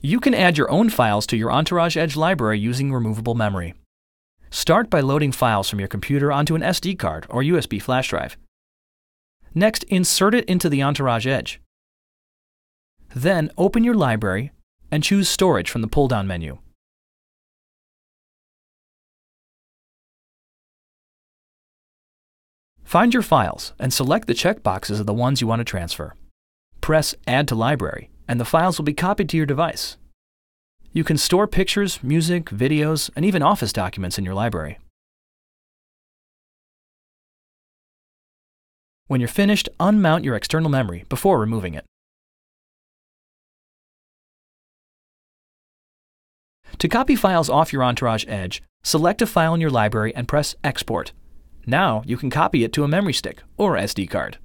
You can add your own files to your Entourage Edge library using removable memory. Start by loading files from your computer onto an SD card or USB flash drive. Next, insert it into the Entourage Edge. Then open your library and choose Storage from the pull down menu. Find your files and select the checkboxes of the ones you want to transfer. Press Add to Library, and the files will be copied to your device. You can store pictures, music, videos, and even office documents in your library. When you're finished, unmount your external memory before removing it. To copy files off your Entourage Edge, select a file in your library and press Export. Now you can copy it to a memory stick or SD card.